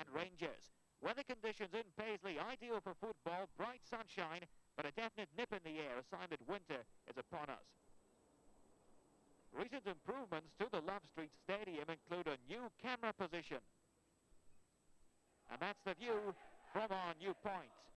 and Rangers. Weather conditions in Paisley ideal for football, bright sunshine, but a definite nip in the air, a sign that winter is upon us. Recent improvements to the Love Street Stadium include a new camera position. And that's the view from our new point.